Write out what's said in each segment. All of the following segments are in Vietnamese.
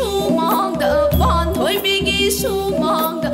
数码的弯腿比你数码的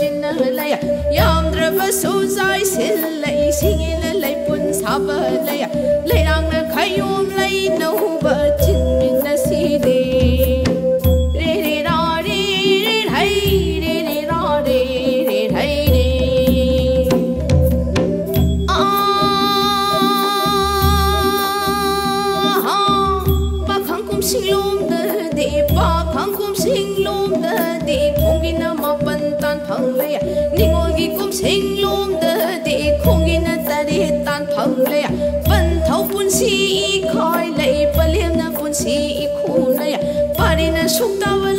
jin lay yam drava so zai sil lay sing in lay pun sab lay lay rang na khayum lay no ba jin min na si de ra re re hai re re ra re re hai re a ha ba khang kum sing lom de de ba khang parina insultava